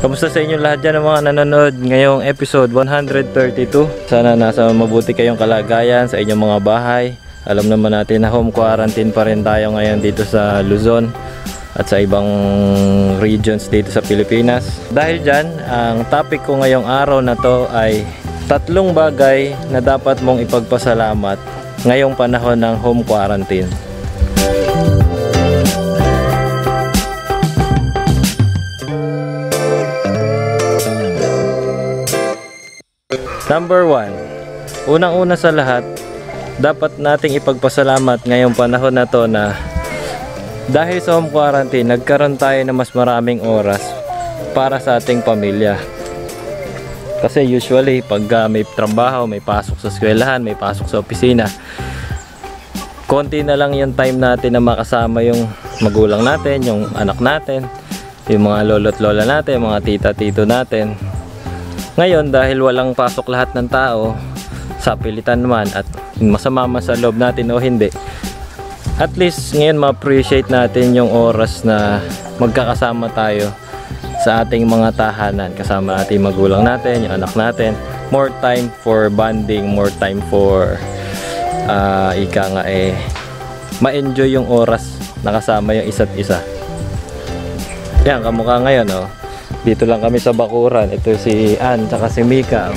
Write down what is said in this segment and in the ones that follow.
Kamusta sa inyo lahat dyan ng mga nanonood ngayong episode 132? Sana nasa mabuti kayong kalagayan sa inyong mga bahay. Alam naman natin na home quarantine pa rin tayo ngayon dito sa Luzon at sa ibang regions dito sa Pilipinas. Dahil dyan, ang topic ko ngayong araw na to ay tatlong bagay na dapat mong ipagpasalamat ngayong panahon ng home quarantine. Number one, unang-una sa lahat, dapat nating ipagpasalamat ngayong panahon na to na dahil sa home quarantine, nagkaroon tayo ng mas maraming oras para sa ating pamilya. Kasi usually, pag uh, may trabaho, may pasok sa eskwelahan, may pasok sa opisina, konti na lang yung time natin na makasama yung magulang natin, yung anak natin, yung mga lolo't lola natin, mga tita-tito natin. Ngayon, dahil walang pasok lahat ng tao, sa pilitan man at masama man sa loob natin o hindi, at least ngayon ma-appreciate natin yung oras na magkakasama tayo sa ating mga tahanan. Kasama ating magulang natin, yung anak natin. More time for bonding, more time for uh, ika nga eh ma-enjoy yung oras na kasama yung isa't isa. Yan kamukha ngayon oh. Dito lang kami sa Bakuran ito si Ann tsaka si Mika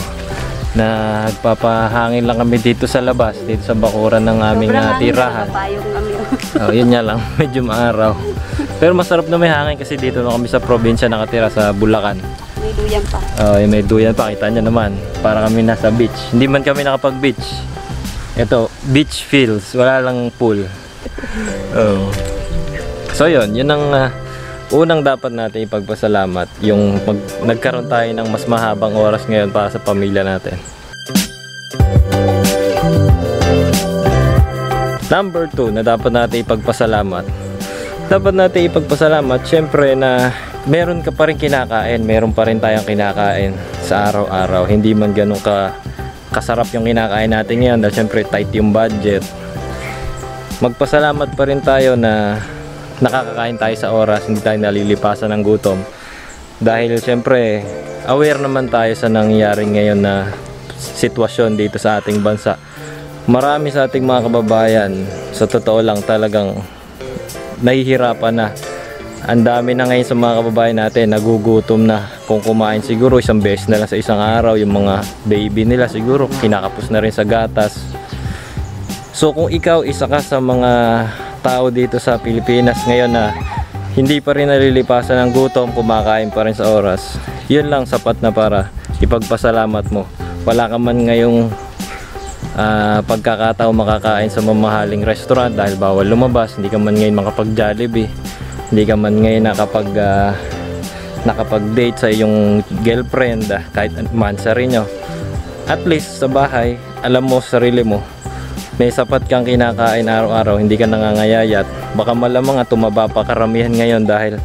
nagpapahangin lang kami dito sa labas dito sa Bakuran ng aming uh, tirahan oh, yun nga lang medyo maaraw pero masarap na may hangin kasi dito na kami sa probinsya nakatira sa Bulacan. May duyan pa. Oh, uh, may duyan pa. Kita nyo naman. Para kami nasa beach. Hindi man kami nakapag-beach. Ito, beach feels. Wala lang pool. Oh. So yun, yun ang uh, unang dapat natin ipagpasalamat. Yung mag, nagkaroon tayo ng mas mahabang oras ngayon para sa pamilya natin. Number 2 na dapat natin ipagpasalamat dapat natin ipagpasalamat syempre na meron ka pa rin kinakain meron pa rin tayong kinakain sa araw-araw hindi man ganun ka kasarap yung kinakain natin ngayon dahil syempre tight yung budget magpasalamat pa rin tayo na nakakakain tayo sa oras hindi tayo nalilipasan ng gutom. Dahil syempre aware naman tayo sa nangyayari ngayon na sitwasyon dito sa ating bansa. Marami sa ating mga kababayan sa totoo lang talagang nahihirapan na. Ang dami na ngayon sa mga kababayan natin nagugutom na. Kung kumain siguro isang beses na lang sa isang araw yung mga baby nila siguro kinakapos na rin sa gatas. So kung ikaw isa ka sa mga tao dito sa Pilipinas ngayon na hindi pa rin nalilipasan ng gutom kumakain pa rin sa oras. Yun lang sapat na para ipagpasalamat mo. Wala ka man ngayong uh, pagkakataon makakain sa mamahaling restaurant dahil bawal lumabas hindi ka man ngayon makapag Jollibee hindi ka man ngayon nakapag uh, nakapag date sa iyong girlfriend uh, kahit mansari nyo at least sa bahay alam mo sarili mo may sapat kang kinakain araw-araw hindi ka nangangayayat baka malamang at tumaba pa karamihan ngayon dahil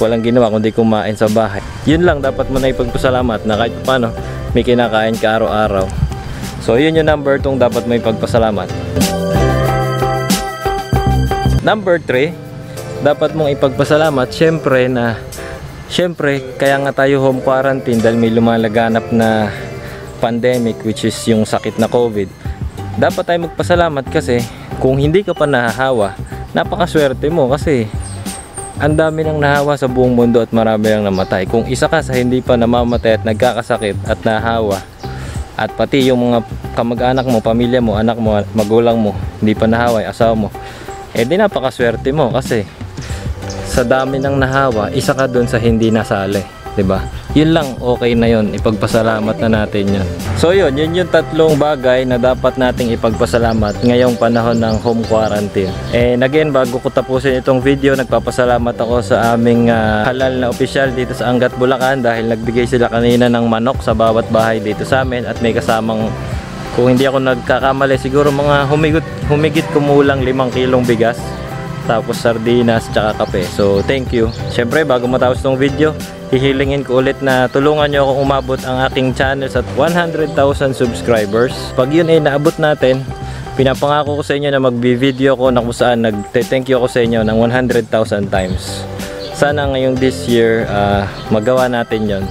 walang ginawa kundi kumain sa bahay yun lang dapat mo na ipagpasalamat na kahit paano may kinakain ka araw-araw So yun yung number 2 dapat may pagpasalamat. Number 3, dapat mong ipagpasalamat syempre na syempre kaya nga tayo home quarantine dahil may lumalaganap na pandemic which is yung sakit na COVID. Dapat tayo magpasalamat kasi kung hindi ka pa nahahawa, napakaswerte mo kasi ang dami nang nahawa sa buong mundo at marami nang namatay. Kung isa ka sa hindi pa namamatay at nagkakasakit at nahawa, at pati yung mga kamag-anak mo, pamilya mo, anak mo, magulang mo, hindi pa nahaway, asawa mo, eh di napakaswerte mo kasi sa dami ng nahawa, isa ka dun sa hindi nasali, ba? Yun lang okay na yun, ipagpasalamat na natin yun. So yun, yun yung tatlong bagay na dapat nating ipagpasalamat ngayong panahon ng home quarantine. And again, bago ko tapusin itong video, nagpapasalamat ako sa aming uh, halal na official dito sa Angat Bulacan dahil nagbigay sila kanina ng manok sa bawat bahay dito sa amin at may kasamang kung hindi ako nagkakamali siguro mga humigit, humigit kumulang 5 kilong bigas tapos sardinas tsaka kape. So thank you. Syempre bago matapos tong video hihilingin ko ulit na tulungan nyo akong umabot ang aking channel sa 100,000 subscribers. Pag yun ay naabot natin pinapangako ko sa inyo na magbi-video ko na kung saan nag-thank you ako sa inyo ng 100,000 times. Sana ngayong this year ah, magawa natin yon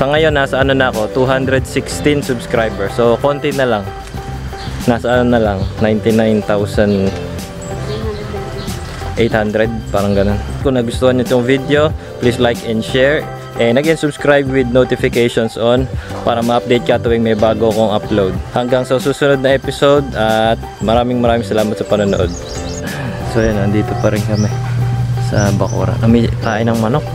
sa ngayon nasa ano na ako 216 subscribers. So konti na lang. Nasa ano na lang 99,800 parang ganun. Kung nagustuhan nyo itong video please like and share. And again subscribe with notifications on para ma-update ka tuwing may bago kong upload. Hanggang sa susunod na episode at maraming maraming salamat sa panonood. So yan nandito pa rin kami sa Bakura kami kain ng manok